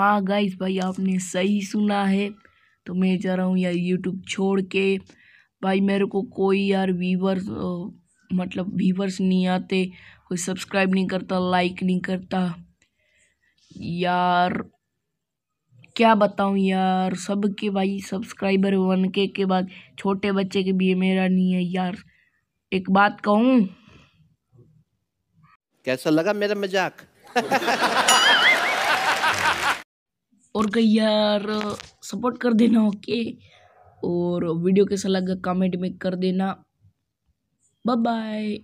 हाँ गाइस भाई, आपने सही सुना है। तो मैं जा रहा हूँ यार यूट्यूब छोड़ के। भाई, मेरे को कोई यार व्यूवर्स मतलब व्यूवर्स नहीं आते। कोई सब्सक्राइब नहीं करता लाइक नहीं करता। यार, क्या बताऊँ यार, सबके भाई सब्सक्राइबर वन के के बाद छोटे बच्चे के भी मेरा नहीं है यार। एक बात कहूँ? कैसा लगा मेरा मज़ाक? और कहीं यार सपोर्ट कर देना ओके और वीडियो कैसा लगा कमेंट में कर देना। Bye bye